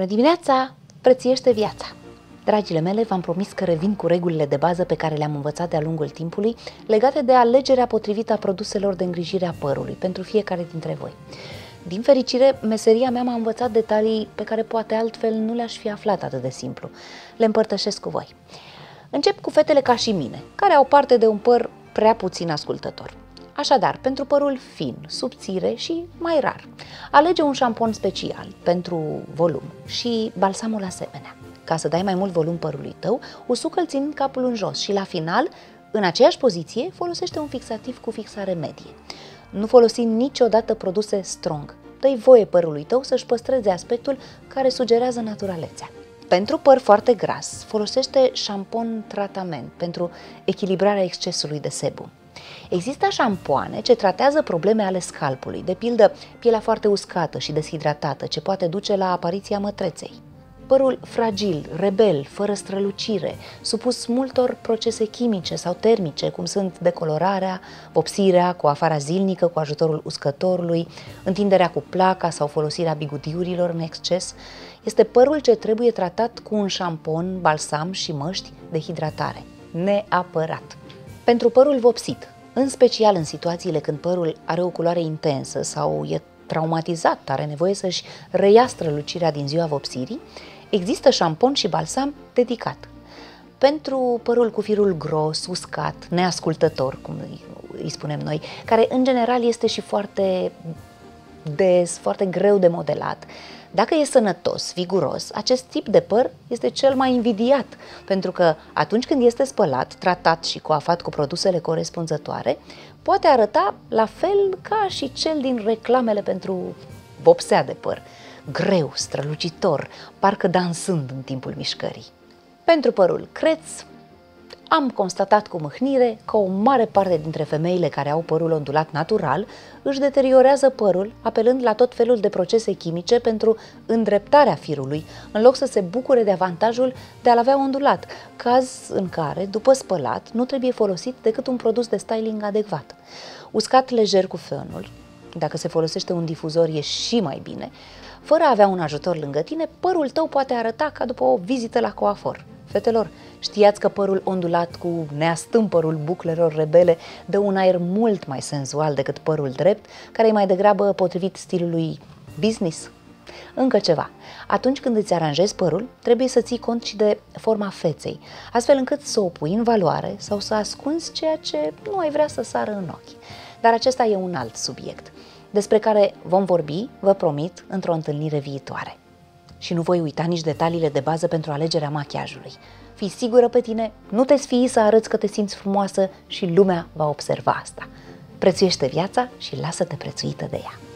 Bună dimineața! Prețiește viața! Dragile mele, v-am promis că revin cu regulile de bază pe care le-am învățat de-a lungul timpului, legate de alegerea potrivită a produselor de îngrijire a părului pentru fiecare dintre voi. Din fericire, meseria mea m-a învățat detalii pe care poate altfel nu le-aș fi aflat atât de simplu. Le împărtășesc cu voi. Încep cu fetele ca și mine, care au parte de un păr prea puțin ascultător. Așadar, pentru părul fin, subțire și mai rar, alege un șampon special pentru volum și balsamul asemenea. Ca să dai mai mult volum părului tău, usucă-l ținând capul în jos și la final, în aceeași poziție, folosește un fixativ cu fixare medie. Nu folosi niciodată produse strong. Dă-i voie părului tău să-și păstreze aspectul care sugerează naturalețea. Pentru păr foarte gras, folosește șampon tratament pentru echilibrarea excesului de sebum. Există șampoane ce tratează probleme ale scalpului, de pildă pielea foarte uscată și deshidratată, ce poate duce la apariția mătreței. Părul fragil, rebel, fără strălucire, supus multor procese chimice sau termice, cum sunt decolorarea, vopsirea, coafarea zilnică cu ajutorul uscătorului, întinderea cu placa sau folosirea bigudiurilor în exces, este părul ce trebuie tratat cu un șampon, balsam și măști de hidratare. Neapărat! Pentru părul vopsit, în special în situațiile când părul are o culoare intensă sau e traumatizat, are nevoie să-și reia strălucirea din ziua vopsirii, există șampon și balsam dedicat. Pentru părul cu firul gros, uscat, neascultător, cum îi spunem noi, care în general este și foarte des, foarte greu de modelat, dacă e sănătos, viguros, acest tip de păr este cel mai invidiat, pentru că atunci când este spălat, tratat și coafat cu produsele corespunzătoare, poate arăta la fel ca și cel din reclamele pentru vopsea de păr, greu, strălucitor, parcă dansând în timpul mișcării. Pentru părul creț, am constatat cu mâhnire că o mare parte dintre femeile care au părul ondulat natural își deteriorează părul apelând la tot felul de procese chimice pentru îndreptarea firului, în loc să se bucure de avantajul de a-l avea ondulat, caz în care, după spălat, nu trebuie folosit decât un produs de styling adecvat. Uscat lejer cu fönul, dacă se folosește un difuzor e și mai bine, fără a avea un ajutor lângă tine, părul tău poate arăta ca după o vizită la coafor. Fetelor, știați că părul ondulat cu neastâmpărul buclelor rebele dă un aer mult mai senzual decât părul drept, care e mai degrabă potrivit stilului business? Încă ceva. Atunci când îți aranjezi părul, trebuie să ții cont și de forma feței, astfel încât să o pui în valoare sau să ascunzi ceea ce nu ai vrea să sară în ochi. Dar acesta e un alt subiect, despre care vom vorbi, vă promit, într-o întâlnire viitoare. Și nu voi uita nici detaliile de bază pentru alegerea machiajului. Fii sigură pe tine, nu te sfii să arăți că te simți frumoasă și lumea va observa asta. Prețuiește viața și lasă-te prețuită de ea.